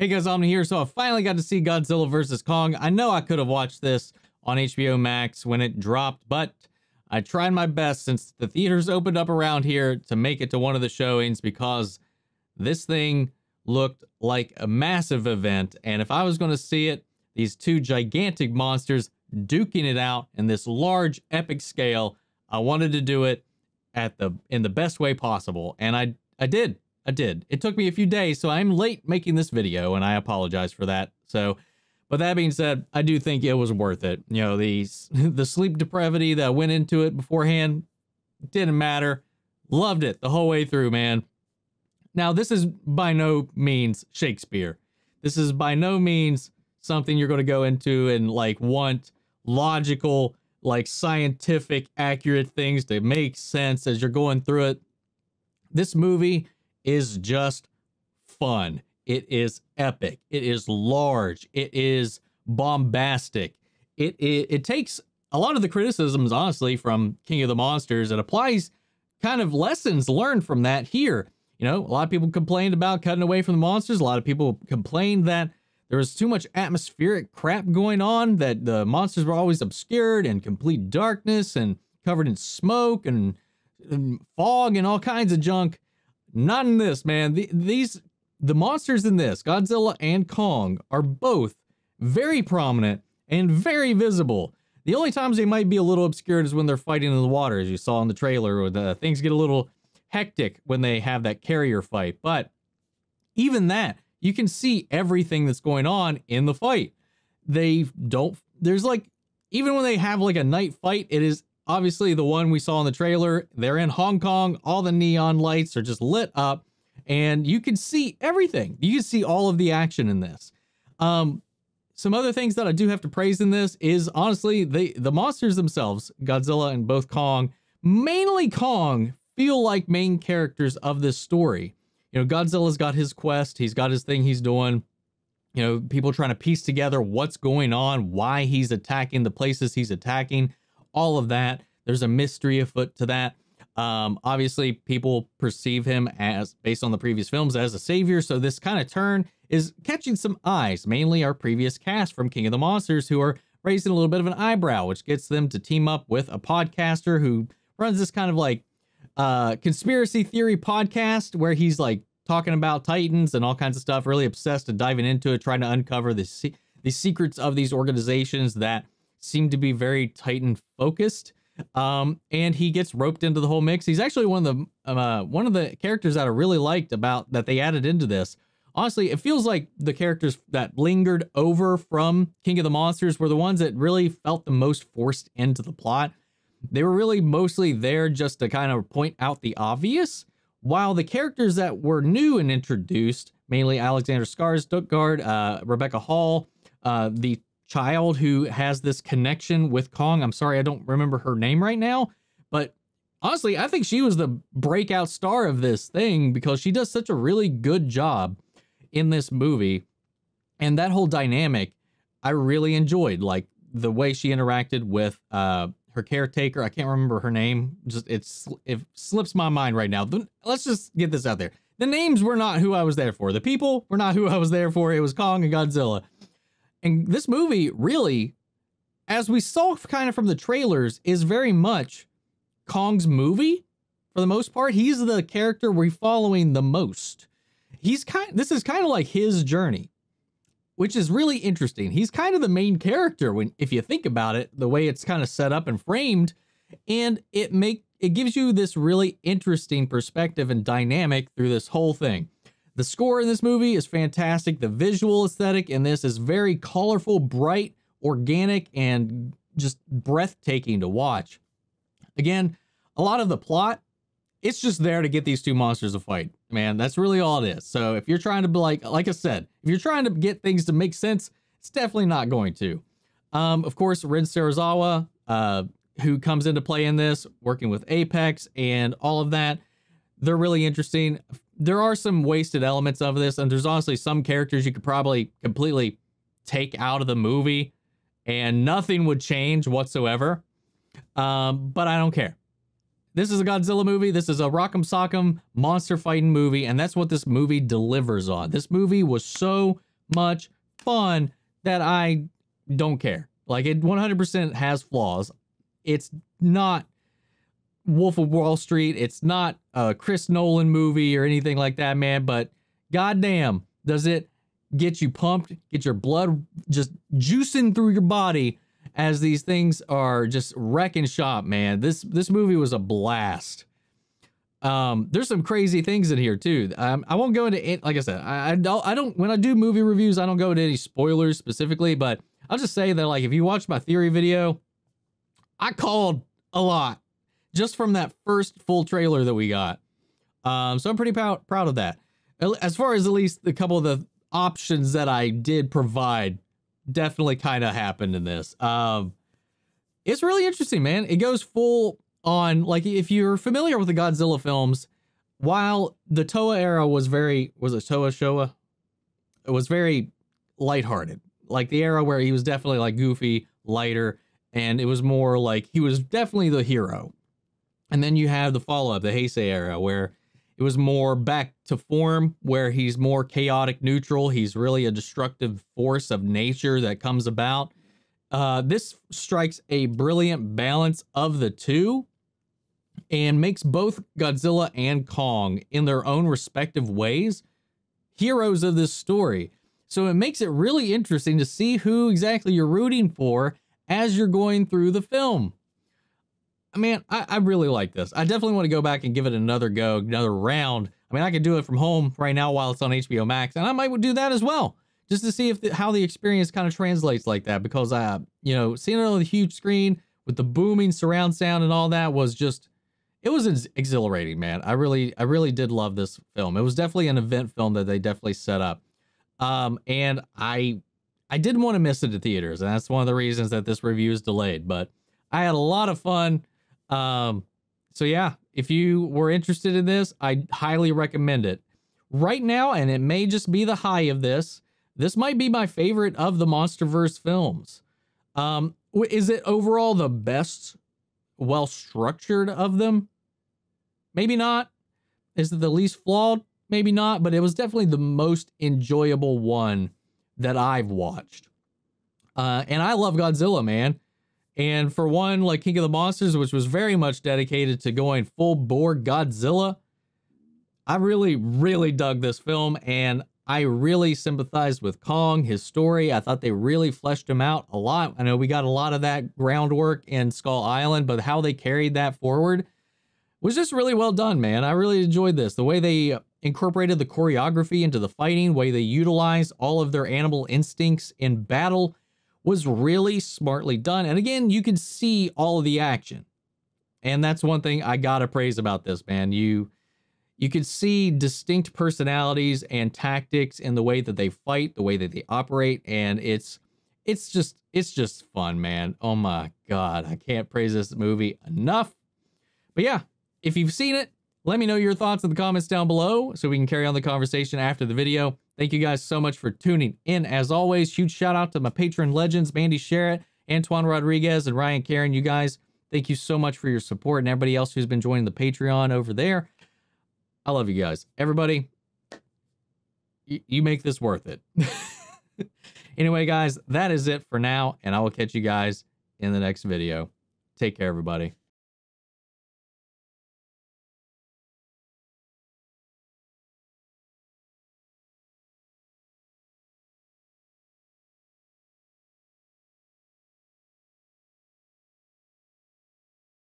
Hey guys, Omni here. So I finally got to see Godzilla vs. Kong. I know I could have watched this on HBO Max when it dropped, but I tried my best since the theaters opened up around here to make it to one of the showings because this thing looked like a massive event. And if I was going to see it, these two gigantic monsters duking it out in this large epic scale, I wanted to do it at the in the best way possible. And I I did. I did. It took me a few days, so I'm late making this video, and I apologize for that. So, but that being said, I do think it was worth it. You know, the the sleep depravity that went into it beforehand didn't matter. Loved it the whole way through, man. Now, this is by no means Shakespeare. This is by no means something you're going to go into and like want logical, like scientific, accurate things to make sense as you're going through it. This movie is just fun. It is epic. It is large. It is bombastic. It, it, it takes a lot of the criticisms, honestly, from King of the Monsters and applies kind of lessons learned from that here. You know, a lot of people complained about cutting away from the monsters. A lot of people complained that there was too much atmospheric crap going on, that the monsters were always obscured and complete darkness and covered in smoke and, and fog and all kinds of junk. Not in this, man. The, these the monsters in this, Godzilla and Kong, are both very prominent and very visible. The only times they might be a little obscured is when they're fighting in the water, as you saw in the trailer, or the things get a little hectic when they have that carrier fight. But even that, you can see everything that's going on in the fight. They don't, there's like, even when they have like a night fight, it is obviously the one we saw in the trailer. They're in Hong Kong. All the neon lights are just lit up and you can see everything. You can see all of the action in this. Um, some other things that I do have to praise in this is honestly, they, the monsters themselves, Godzilla and both Kong, mainly Kong, feel like main characters of this story. You know, Godzilla's got his quest, he's got his thing he's doing. You know, people trying to piece together what's going on, why he's attacking the places he's attacking all of that. There's a mystery afoot to that. Um, obviously, people perceive him as, based on the previous films, as a savior. So this kind of turn is catching some eyes, mainly our previous cast from King of the Monsters, who are raising a little bit of an eyebrow, which gets them to team up with a podcaster who runs this kind of like uh, conspiracy theory podcast where he's like talking about Titans and all kinds of stuff, really obsessed and diving into it, trying to uncover the, se- the secrets of these organizations that seem to be very Titan focused. Um, and he gets roped into the whole mix. He's actually one of the uh, one of the characters that I really liked about that they added into this. Honestly, it feels like the characters that lingered over from King of the Monsters were the ones that really felt the most forced into the plot. They were really mostly there just to kind of point out the obvious, while the characters that were new and introduced, mainly Alexander Skarsgård, uh, Rebecca Hall, uh, the child who has this connection with Kong. I'm sorry, I don't remember her name right now, but honestly, I think she was the breakout star of this thing because she does such a really good job in this movie. And that whole dynamic, I really enjoyed. Like the way she interacted with uh, her caretaker. I can't remember her name. Just it's it slips my mind right now. Let's just get this out there. The names were not who I was there for. The people were not who I was there for. It was Kong and Godzilla. And this movie really, as we saw kind of from the trailers, is very much Kong's movie for the most part. He's the character we're following the most. He's kind this is kind of like his journey, which is really interesting. He's kind of the main character when if you think about it, the way it's kind of set up and framed, and it make it gives you this really interesting perspective and dynamic through this whole thing. The score in this movie is fantastic. The visual aesthetic in this is very colorful, bright, organic, and just breathtaking to watch. Again, a lot of the plot, it's just there to get these two monsters to fight. Man, that's really all it is. So if you're trying to be like, like I said, if you're trying to get things to make sense, it's definitely not going to. Um, of course, Ren Serizawa, uh, who comes into play in this, working with Apex and all of that. They're really interesting there are some wasted elements of this, and there's honestly some characters you could probably completely take out of the movie and nothing would change whatsoever. Um, but I don't care. This is a Godzilla movie. This is a Rock'em Sock'em monster fighting movie, and that's what this movie delivers on. This movie was so much fun that I don't care. Like it 100% has flaws. It's not Wolf of Wall Street. It's not a Chris Nolan movie or anything like that, man. But goddamn, does it get you pumped, get your blood just juicing through your body as these things are just wrecking shop, man. This this movie was a blast. Um, there's some crazy things in here too. Um, I won't go into it. Like I said, I, I don't. I don't. When I do movie reviews, I don't go into any spoilers specifically. But I'll just say that, like, if you watch my theory video, I called a lot just from that first full trailer that we got. Um, so I'm pretty proud proud of that. As far as at least a couple of the options that I did provide, definitely kind of happened in this. Um, it's really interesting, man. It goes full on like if you're familiar with the Godzilla films, while the Toho era was very was it Toho Showa? It was very lighthearted. Like the era where he was definitely like goofy, lighter, and it was more like he was definitely the hero. And then you have the follow-up, the Heisei era, where it was more back to form, where he's more chaotic neutral. He's really a destructive force of nature that comes about. Uh, this strikes a brilliant balance of the two and makes both Godzilla and Kong, in their own respective ways, heroes of this story. So it makes it really interesting to see who exactly you're rooting for as you're going through the film. Man, I, I really like this. I definitely want to go back and give it another go, another round. I mean, I could do it from home right now while it's on HBO Max, and I might do that as well, just to see if the, how the experience kind of translates like that. Because I, uh, you know, seeing it on the huge screen with the booming surround sound and all that was just it was exhilarating, man. I really, I really did love this film. It was definitely an event film that they definitely set up. Um, and I, I didn't want to miss it at theaters, and that's one of the reasons that this review is delayed. But I had a lot of fun. Um, so yeah, if you were interested in this, I highly recommend it. Right now, and it may just be the high of this. This might be my favorite of the MonsterVerse films. Um, is it overall the best well structured of them? Maybe not. Is it the least flawed? Maybe not, but it was definitely the most enjoyable one that I've watched. Uh, and I love Godzilla, man. And for one, like King of the Monsters, which was very much dedicated to going full bore Godzilla, I really, really dug this film. And I really sympathized with Kong, his story. I thought they really fleshed him out a lot. I know we got a lot of that groundwork in Skull Island, but how they carried that forward was just really well done, man. I really enjoyed this. The way they incorporated the choreography into the fighting, way they utilized all of their animal instincts in battle was really smartly done. And again, you can see all of the action. And that's one thing I gotta praise about this, man. You you can see distinct personalities and tactics in the way that they fight, the way that they operate, and it's it's just it's just fun, man. Oh my god, I can't praise this movie enough. But yeah, if you've seen it, let me know your thoughts in the comments down below so we can carry on the conversation after the video. Thank you guys so much for tuning in. As always, huge shout out to my patron legends, Mandy Sherritt, Antoine Rodriguez, and Ryan Karen. You guys, thank you so much for your support and everybody else who's been joining the Patreon over there. I love you guys. Everybody, you make this worth it. anyway, guys, that is it for now, and I will catch you guys in the next video. Take care, everybody.